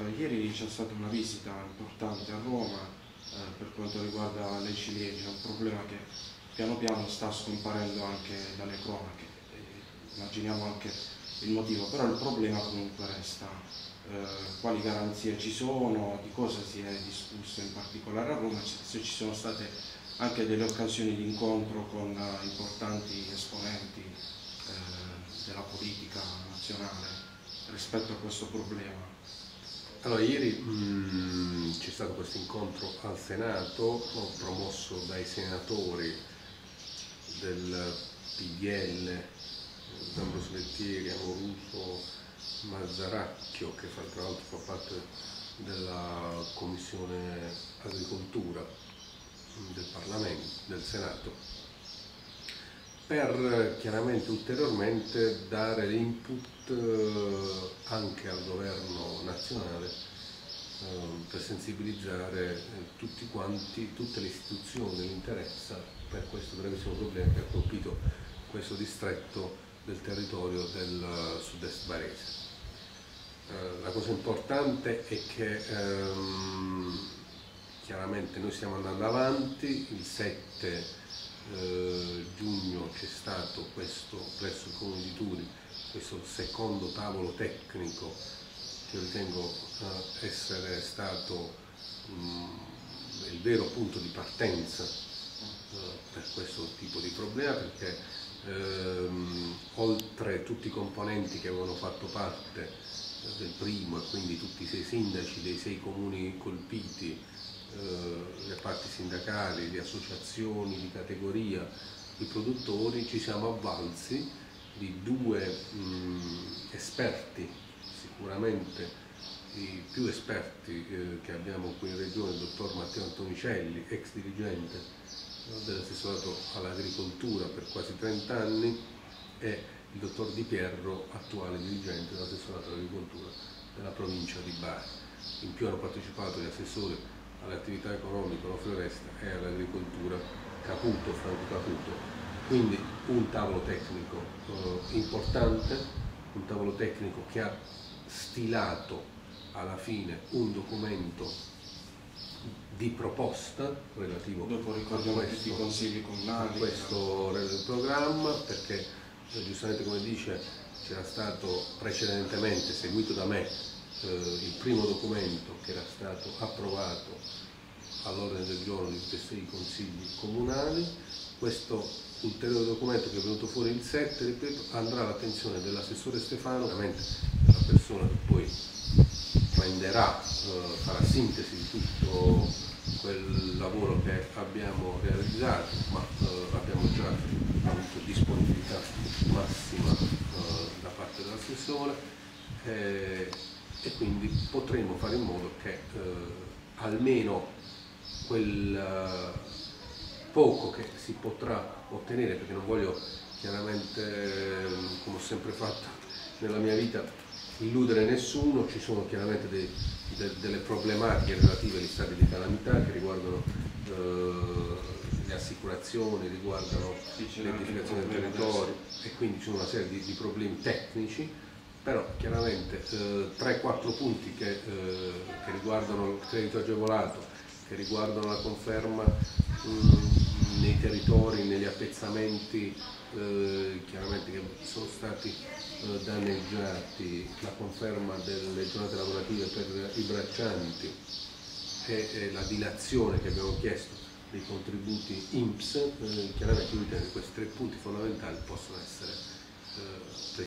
eh, ieri c'è stata una visita importante a Roma eh, per quanto riguarda le ciliegie, un problema che piano piano sta scomparendo anche dalle cronache, immaginiamo anche il motivo, però il problema comunque resta. Eh, quali garanzie ci sono, di cosa si è discusso in particolare a Roma, se ci sono state anche delle occasioni di incontro con importanti esponenti eh, della politica nazionale rispetto a questo problema. Allora, ieri c'è stato questo incontro al Senato promosso dai senatori del PDL, D'Ambrosio Lettieri, Amoruso, Mazzaracchio, che tra l'altro fa parte della Commissione Agricoltura del Parlamento, del Senato, per chiaramente ulteriormente dare l'input eh, anche al governo nazionale eh, per sensibilizzare eh, tutti quanti, tutte le istituzioni che interessa per questo gravissimo problema che ha colpito questo distretto del territorio del sud-est barese. La cosa importante è che ehm, chiaramente noi stiamo andando avanti, il 7 eh, giugno c'è stato questo presso il Comune di Turi, questo secondo tavolo tecnico che ritengo eh, essere stato mh, mm, il vero punto di partenza eh, per questo tipo di problema perché ehm, oltre tutti i componenti che avevano fatto parte del primo e quindi tutti i sei sindaci dei sei comuni colpiti eh, parti sindacali, le associazioni di categoria, i produttori, ci siamo avvalsi di due mh, esperti, sicuramente i più esperti eh, che abbiamo qui in regione, il dottor Matteo Antonicelli, ex dirigente dell'assessorato all'agricoltura per quasi 30 anni e il dottor Di Pierro, attuale dirigente dell'assessorato all'agricoltura della provincia di Bari. In più hanno partecipato gli assessori all'attività economica, alla floresta e all'agricoltura Caputo, Franco Caputo. Quindi un tavolo tecnico eh, importante, un tavolo tecnico che ha stilato alla fine un documento di proposta relativo Dopo a questo, consigli comunali, a questo programma perché eh, giustamente come dice c'era stato precedentemente seguito da me eh, il primo documento che era stato approvato all'ordine del giorno di questi sei consigli comunali, questo ulteriore documento che è venuto fuori il 7, ripeto, andrà all'attenzione dell'assessore Stefano, ovviamente la persona che poi prenderà, eh, farà sintesi di tutto quel lavoro che abbiamo realizzato, ma eh, abbiamo già avuto disponibilità massima eh, da parte dell'assessore. Eh, e quindi potremo fare in modo che eh, almeno quel eh, poco che si potrà ottenere, perché non voglio chiaramente, come ho sempre fatto nella mia vita, illudere nessuno, ci sono chiaramente dei, de, delle problematiche relative agli stati di calamità che riguardano eh, le assicurazioni, riguardano l'identificazione del territorio e quindi ci sono una serie di, di problemi tecnici però chiaramente eh, 3-4 punti che, eh, che, riguardano il credito agevolato, che riguardano la conferma mh, mm, nei territori, negli appezzamenti eh, chiaramente che sono stati eh, danneggiati, la conferma delle giornate lavorative per i braccianti e, e la dilazione che abbiamo chiesto dei contributi INPS, eh, chiaramente io ritengo che questi tre punti fondamentali possono essere eh,